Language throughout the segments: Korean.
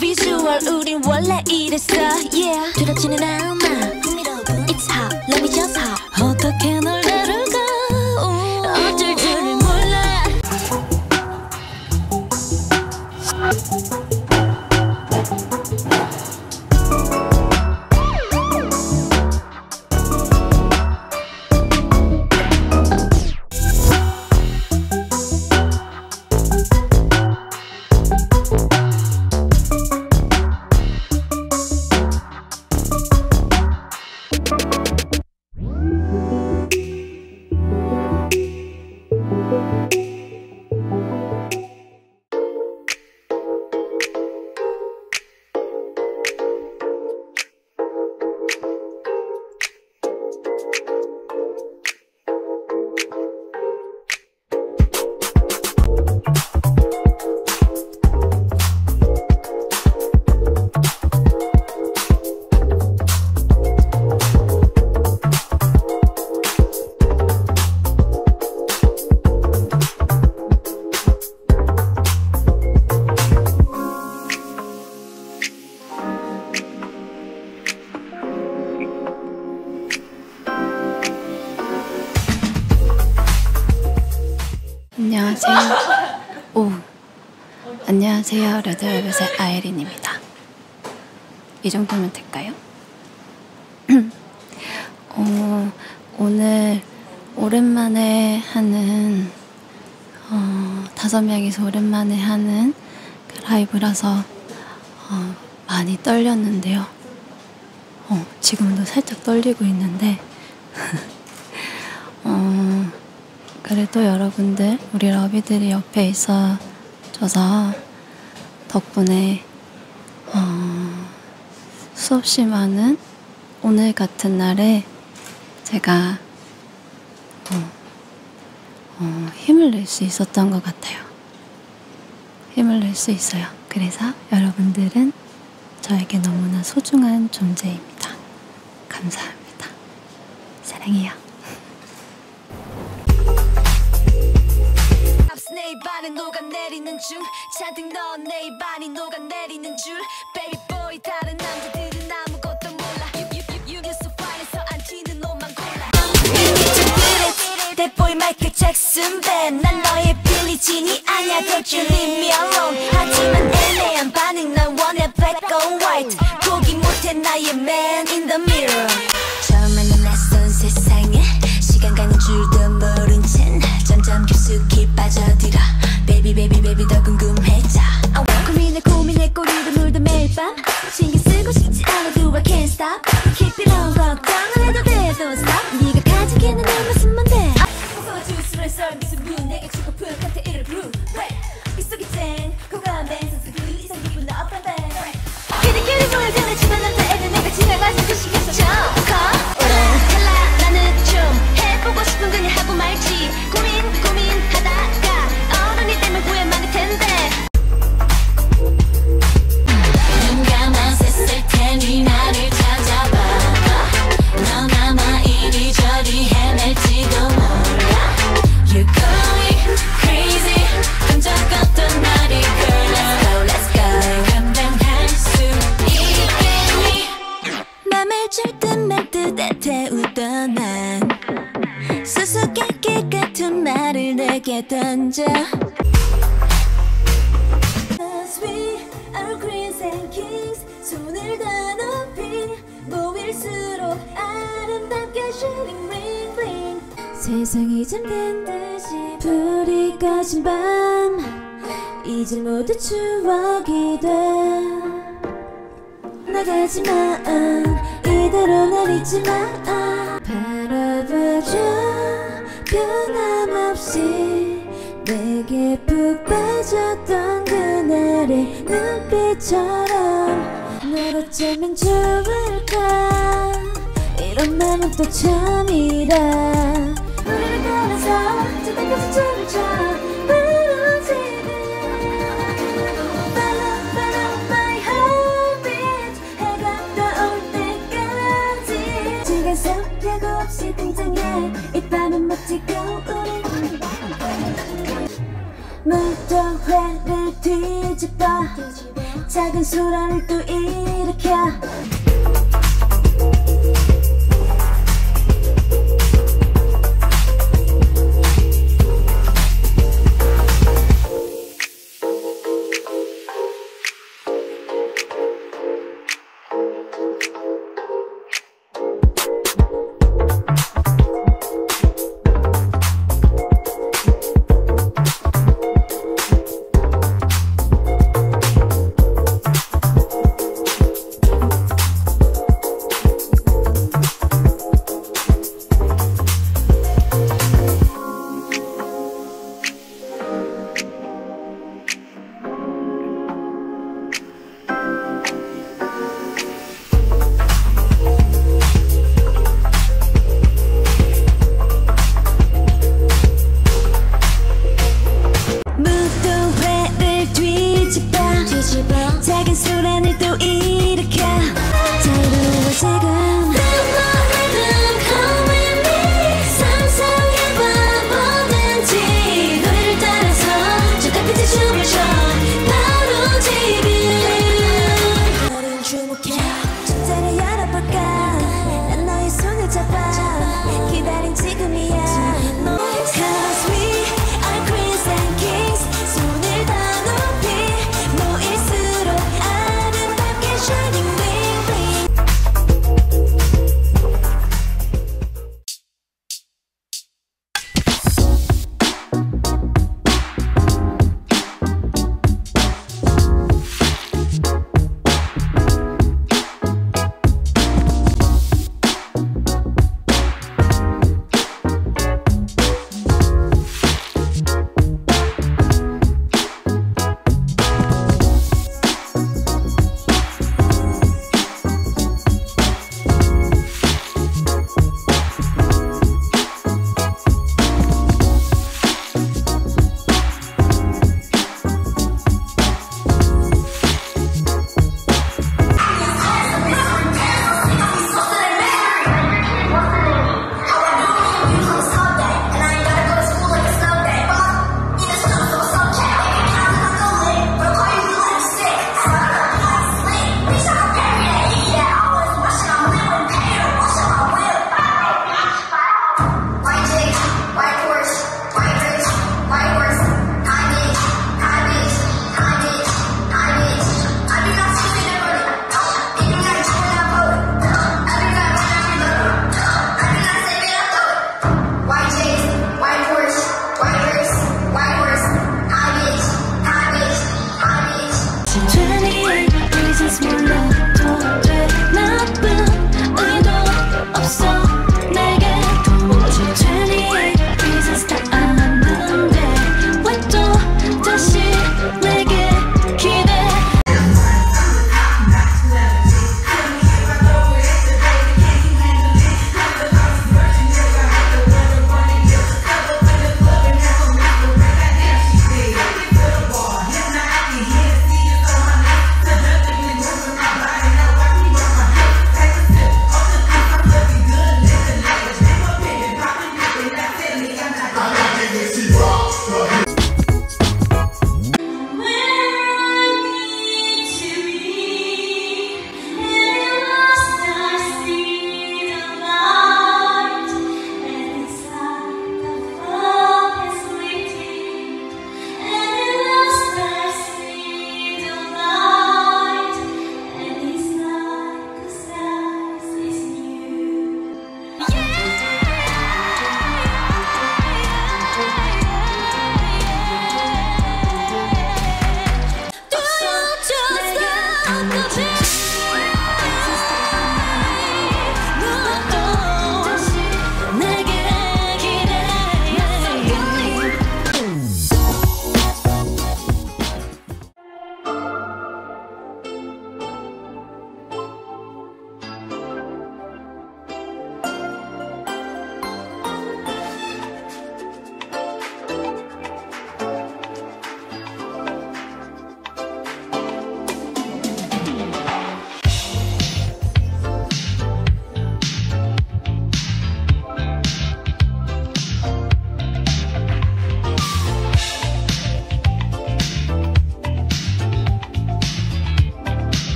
original visual 우린 원래 이랬어 yeah 두렵지는 않아 레드벨벳의 아이린입니다. 이 정도면 될까요? 어, 오늘 오랜만에 하는 어, 다섯 명이서 오랜만에 하는 그 라이브라서 어, 많이 떨렸는데요. 어, 지금도 살짝 떨리고 있는데 어, 그래도 여러분들, 우리 러비들이 옆에 있어줘서 덕분에 어, 수없이 많은 오늘 같은 날에 제가 어, 어, 힘을 낼 수 있었던 것 같아요. 힘을 낼 수 있어요. 그래서 여러분들은 저에게 너무나 소중한 존재입니다. 감사합니다. 사랑해요. 내 입안에 녹아내리는 중 잔뜩 넣은 내 입안이 녹아내리는 줄 Baby boy 다른 남자들은 아무것도 몰라 You, you, you, you, you so fine 해서 안 튀는 옷만 골라 You need to beat it That boy 마이클 잭슨 밴난 너의 빌리 진이 아냐 Don't you leave me alone 하지만 애매한 반응 난 원해 black or white 포기 못해 나의 man in the mirror 시간이 줄도 모른 채 점점 깊숙이 빠져들어. Baby baby baby 더 궁금해져. I want 고민에 고민에 꼬리를 물던 매일 밤. 신경 쓰고 싶지 않아도 I can't stop. Keep it on 걱정 말을 내게 던져. As we are queens and kings 손을 다 높이 모일수록 아름답게 shining ring ring 세상이 잠든 듯이 불이 꺼진 밤 이제 모두 추억이 돼 나가지만 이대로 날 잊지 마 바라봐줘 변함없이 내게 푹 빠졌던 그날의 눈빛처럼 널 어쩌면 좋을까? 이런 맘은 또 처음이라 우리를 따라서 저 땅까지 춤을 춰 무더회를 뒤집어 작은 소란을 또 일으켜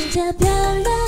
진짜 별로